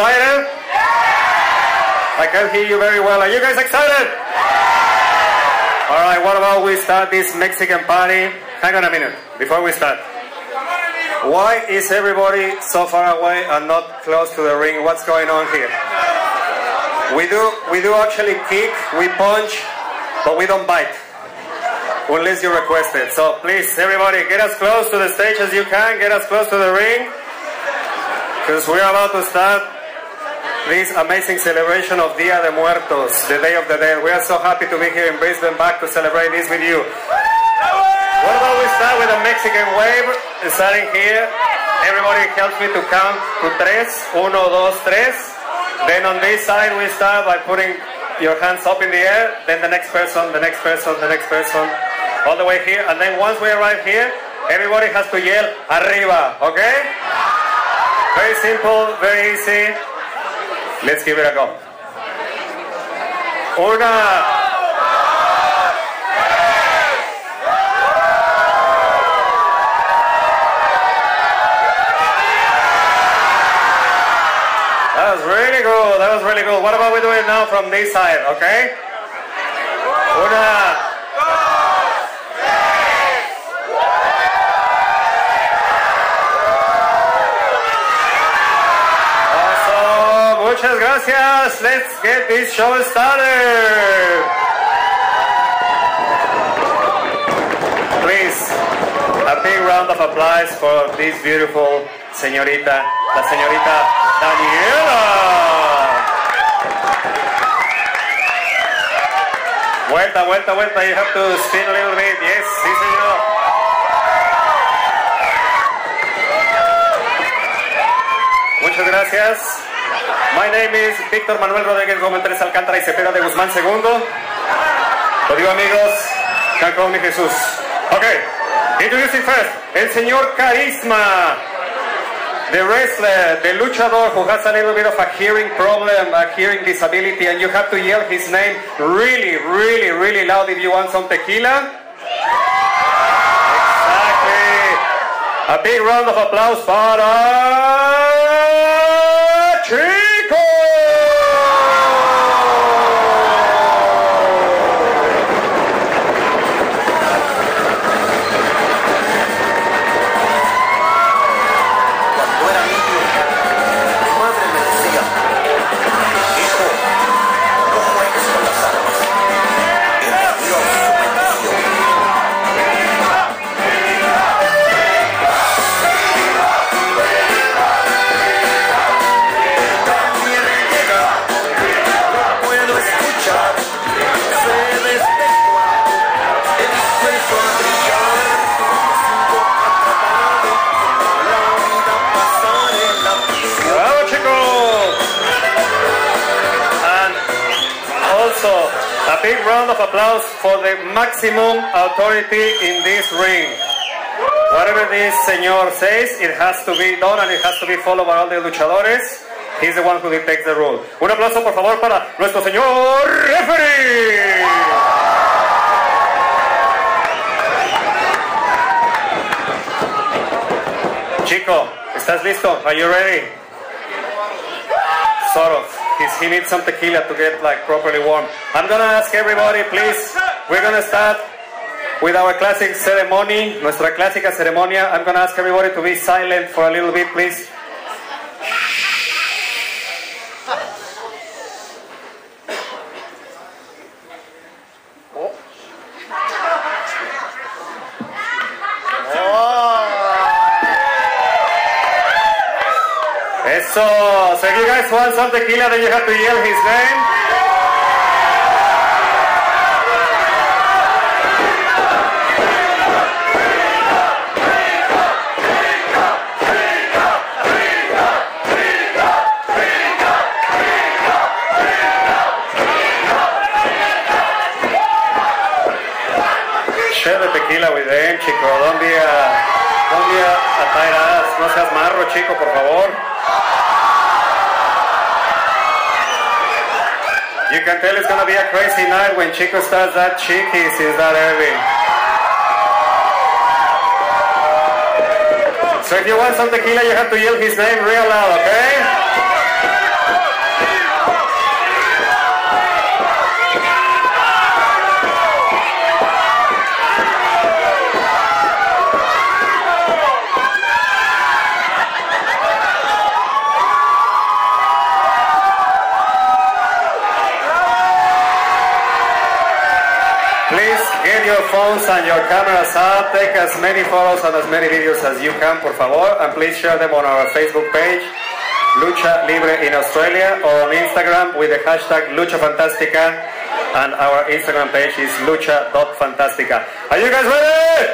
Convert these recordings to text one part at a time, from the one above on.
excited? I can't hear you very well. Are you guys excited? All right, what about we start this Mexican party? Hang on a minute before we start. Why is everybody so far away and not close to the ring? What's going on here? We do, we do actually kick, we punch, but we don't bite. Unless you request it. So please, everybody, get as close to the stage as you can, get as close to the ring. Because we're about to start this amazing celebration of Dia de Muertos, the Day of the Dead. We are so happy to be here in Brisbane back to celebrate this with you. What about we start with a Mexican wave, starting here. Everybody helps me to count to tres. Uno, dos, tres. Then on this side we start by putting your hands up in the air. Then the next person, the next person, the next person. All the way here. And then once we arrive here, everybody has to yell arriba, okay? Very simple, very easy. Let's give it a go. Una. That was really good. That was really good. What about we do it now from this side, okay? Una. Muchas gracias. Let's get this show started. Please, a big round of applause for this beautiful señorita, la señorita Daniela. Vuelta, vuelta, vuelta. You have to spin a little bit. Yes, sí, señor. Muchas gracias. My name is Víctor Manuel Rodríguez Gómez Tres Alcántara y Cepeda de Guzmán II. Lo digo amigos, can call me Jesús. Okay, introducing first, el señor Carisma. The wrestler, the luchador who has a little bit of a hearing problem, a hearing disability, and you have to yell his name really, really, really loud if you want some tequila. Exactly. A big round of applause para round of applause for the maximum authority in this ring. Whatever this señor says, it has to be done and it has to be followed by all the luchadores. He's the one who dictates the rule. Un aplauso, por favor, para nuestro señor referee. Chico, ¿estás listo? Are you ready? Sort of. He's, he needs some tequila to get like properly warm. I'm gonna ask everybody, please. We're gonna start with our classic ceremony, nuestra clásica ceremonia. I'm gonna ask everybody to be silent for a little bit, please. So if you guys want some tequila, then you have to yell his name. Share the tequila with them, chico. Don't be a, don't be a, a. No seas marro, chico, por favor. You can tell it's gonna be a crazy night when Chico starts that cheeky since that early. So if you want some tequila, you have to yell his name real loud, okay? Please get your phones and your cameras up. Take as many photos and as many videos as you can, por favor. And please share them on our Facebook page, Lucha Libre in Australia, or on Instagram with the hashtag Lucha Fantastica. And our Instagram page is lucha.fantastica. Are you guys ready?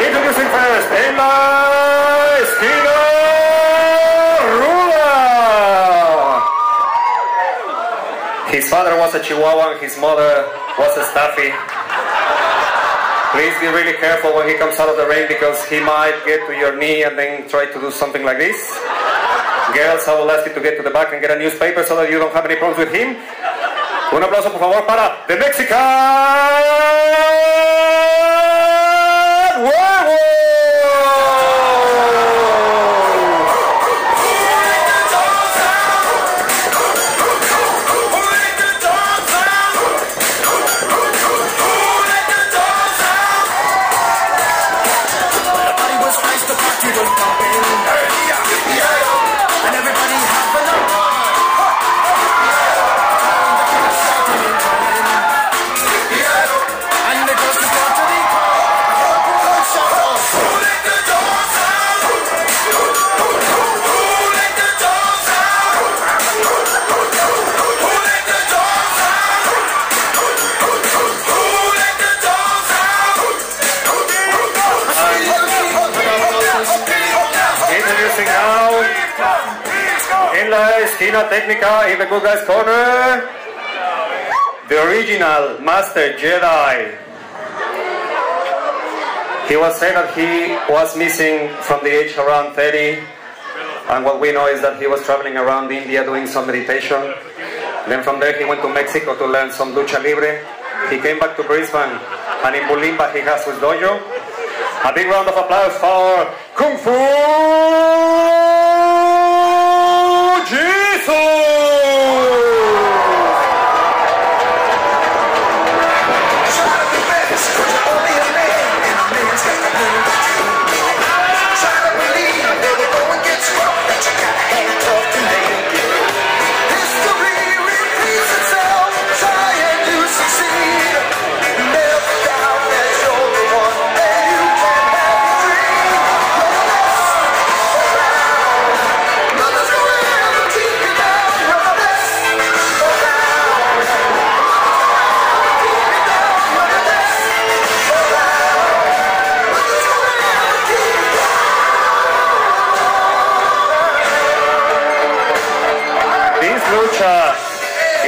Introducing first, en la His father was a Chihuahua and his mother was a Staffy. Please be really careful when he comes out of the rain because he might get to your knee and then try to do something like this. Girls, I will ask you to get to the back and get a newspaper so that you don't have any problems with him. Un aplauso por favor para The Mexican la esquina técnica in the good guys corner, the original Master Jedi. He was said that he was missing from the age around 30, and what we know is that he was traveling around India doing some meditation. Then from there he went to Mexico to learn some lucha libre. He came back to Brisbane, and in Bulimba he has his dojo. A big round of applause for Kung Fu Jesus!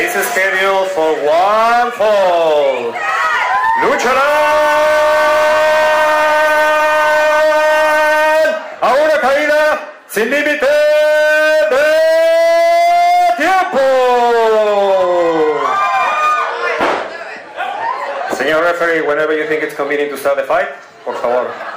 Is scheduled for one fall. ¡Lucharán a una caída sin límite de tiempo! Señor referee, whenever you think it's convenient to start the fight, por favor.